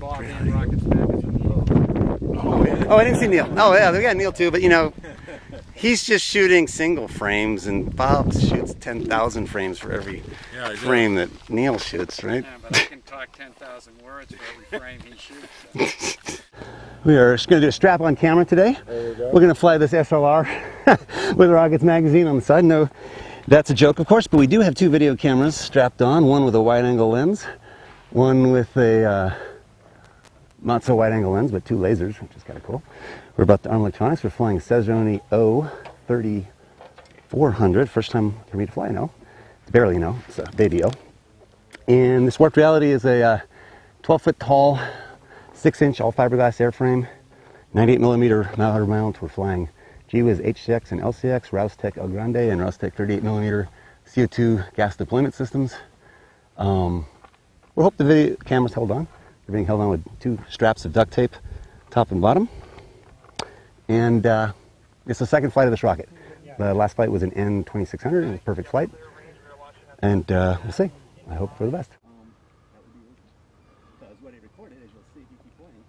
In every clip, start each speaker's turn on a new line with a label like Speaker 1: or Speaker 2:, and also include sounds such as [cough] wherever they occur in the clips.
Speaker 1: warped
Speaker 2: Bob
Speaker 1: reality.
Speaker 2: and Rockets back as a Neil.
Speaker 1: Oh, yeah. oh, I didn't see Neil. Oh, yeah, we got Neil too, but you know, he's just shooting single frames, and Bob shoots 10,000 frames for every
Speaker 2: Yeah,
Speaker 1: frame that Neil shoots, right?
Speaker 2: Yeah, but I [laughs] can talk 10,000 words for every frame he shoots. so. [laughs]
Speaker 1: We are just going to do a strap on camera today. We're going to fly this SLR [laughs] with a Rockets magazine on the side. No, that's a joke, of course, but we do have two video cameras strapped on one with a wide angle lens, one with a uh, not so wide angle lens, but two lasers, which is kind of cool. We're about to Arm Electronics. We're flying Cesaroni O3400. First time for me to fly, no. It's barely no. It's a baby O. And this warped reality is a uh, 12 foot tall, 6 inch all fiberglass airframe, 98 millimeter motor mount. We're flying GWiz HCX and LCX, Rouse-Tech El Grande, and Rouse-Tech 38 millimeter CO2 gas deployment systems. Um, we hope the video cameras hold on. They're being held on with two straps of duct tape, top and bottom. And uh, it's the second flight of this rocket. The last flight was an N2600, it was a perfect flight. And uh, we'll see. I hope for the best. That was what he recorded, as you'll see if you keep playing.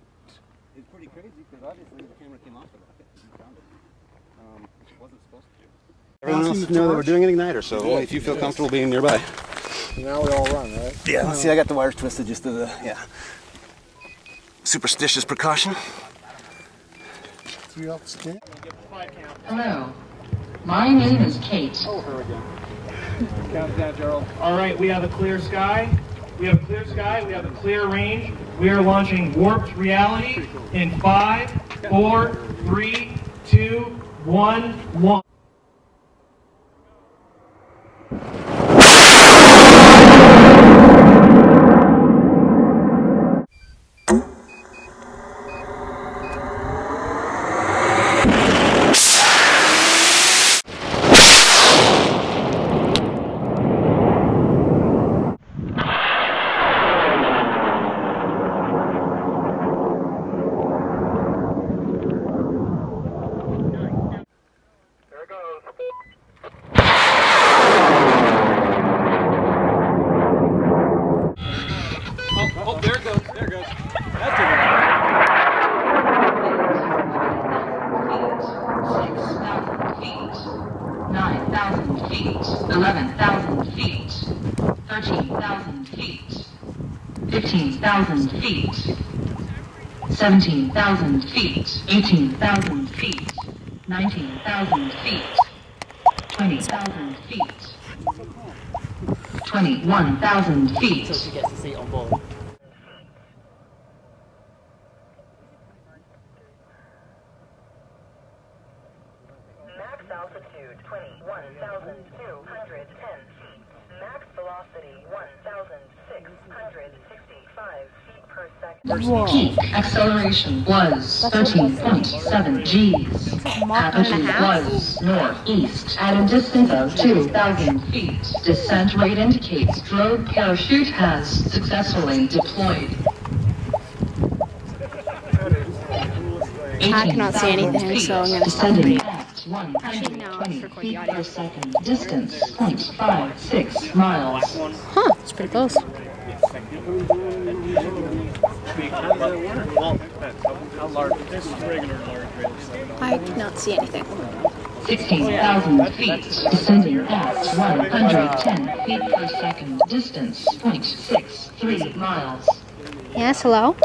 Speaker 1: It's pretty crazy because obviously the camera came off the rocket it. Um, wasn't supposed to. Everyone else know that we're doing an igniter, so only if you feel comfortable being nearby.
Speaker 3: Now we all run, right?
Speaker 1: Yeah, let's see, I got the wires twisted just to the, yeah. Superstitious precaution.
Speaker 3: Three off the skin.
Speaker 4: Hello, my name is Kate.
Speaker 2: Count it down, Gerald.
Speaker 5: All right, we have a clear sky. We have a clear sky. We have a clear range. We are launching warped reality in five, four, three, two, one, one.
Speaker 2: Oh, oh, there it goes. There it goes. That's a
Speaker 4: Six thousand feet, nine thousand feet, eleven thousand feet, thirteen thousand feet, fifteen thousand feet, seventeen thousand feet, eighteen thousand feet, nineteen thousand feet, twenty thousand feet, twenty-one thousand feet.
Speaker 6: So she gets Max altitude 21,210 feet. Max velocity 1,665 feet.
Speaker 4: Peak acceleration was 13.7 Gs. Attitude was northeast at a distance of 2,000 feet. Descent rate indicates drogue parachute has successfully deployed.
Speaker 7: I cannot see anything, so I'm gonna stop
Speaker 4: Descending
Speaker 7: reading.
Speaker 4: at
Speaker 7: Actually, no, let's
Speaker 4: 120 feet
Speaker 7: the audio.
Speaker 4: per second. Distance 0.56 miles.
Speaker 7: Huh, it's pretty close. I cannot see anything.
Speaker 4: 16,000 feet, descending at 110 feet per second, distance 0.63 miles.
Speaker 7: Yes, hello?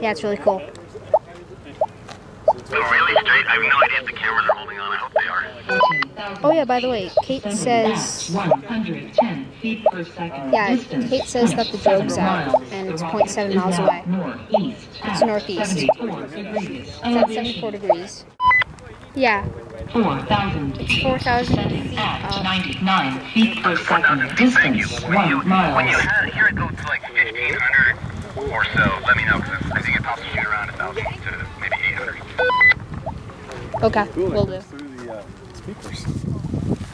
Speaker 7: Yeah, it's really cool.
Speaker 8: Really straight. I have no idea if the cameras are holding on. I hope they are.
Speaker 7: Oh yeah, by the way, Kate
Speaker 4: descending
Speaker 7: says,
Speaker 4: 110 feet per second,
Speaker 7: yeah,
Speaker 4: distance
Speaker 7: Kate says that the
Speaker 4: 0.7
Speaker 7: drogue's out, and it's
Speaker 4: The
Speaker 7: 0.7 miles
Speaker 4: now
Speaker 7: away.
Speaker 4: Northeast
Speaker 7: It's northeast.
Speaker 4: 74.
Speaker 7: It's at 74 degrees. Yeah,
Speaker 4: 4,000 feet,
Speaker 7: 4,000 feet
Speaker 4: at 99 feet per second, distance 1 mile.
Speaker 8: When you ha- hear it go to like 1500 or so, let me know because I think it pops chute around 1000 to maybe 800.
Speaker 7: okay, will do.
Speaker 3: Through the uh, speakers.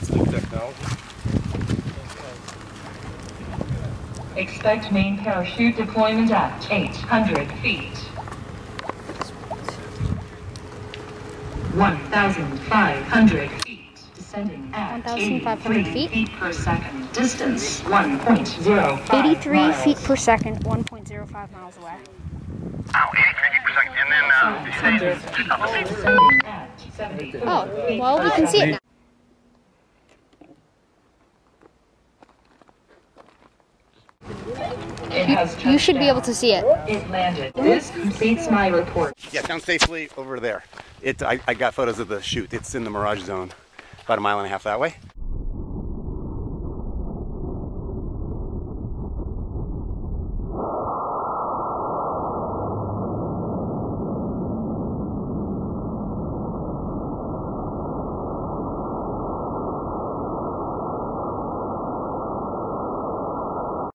Speaker 3: It's new technology.
Speaker 4: Expect main parachute deployment at 800 feet. 1,500 feet. At
Speaker 7: 1,500 feet?
Speaker 4: feet per second. Distance 1.0.
Speaker 7: 83 feet per second, 1.05 miles away.
Speaker 8: Ow, 83 feet per second. And then, uh, did you say just altitude?
Speaker 4: Descending at 70.
Speaker 7: Oh, well, we can see it now.
Speaker 4: It
Speaker 7: You should be able to see it.
Speaker 4: It landed. This completes my report.
Speaker 1: Yeah, down safely over there. It, I, I got photos of the chute. It's in the mirage zone, about a mile and a half that way.